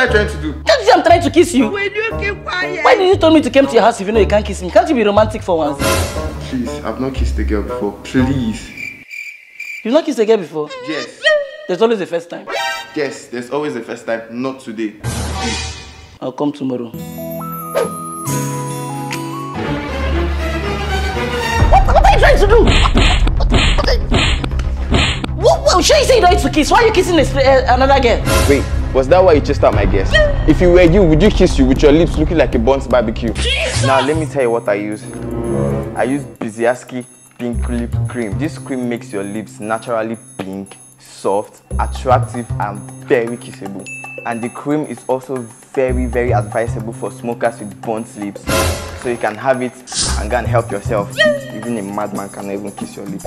What are you trying to do? Can't you see I'm trying to kiss you? Will you keep quiet? Why did you tell me to come to your house if you know you can't kiss me? Can't you be romantic for once? Please, I've not kissed a girl before. Please. You've not kissed a girl before? Yes. There's always a first time. Yes, there's always a first time, not today. Please. I'll come tomorrow. What, what are you trying to do? What, what, are you- what, what, sure you say you don't need to kiss. Why are you kissing a, uh, another girl? Wait, was that why you chased out my guest? If you were you, would you kiss you with your lips looking like a burnt barbecue? Now let me tell you what I use. I use Biziaski Pink Lip Cream. This cream makes your lips naturally pink, soft, attractive, and very kissable. And the cream is also very, very advisable for smokers with burnt lips. So you can have it and go and help yourself. Even a madman can even kiss your lips.